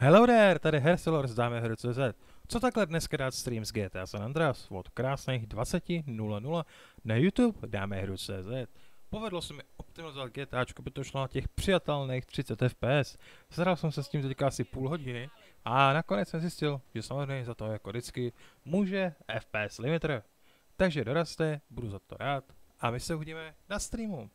Hello there, tady Hercelor z Dáme Co takhle dneska dát stream z GTA San Andreas od krásných 20.00 na YouTube Dáme hru.cz. Povedlo se mi optimalizovat GTA, by to šlo na těch přijatelných 30 fps. Zahral jsem se s tím teďka asi půl hodiny a nakonec jsem zjistil, že samozřejmě za to jako vždycky může FPS limiter. Takže dorazte, budu za to rád a my se uvidíme na streamu.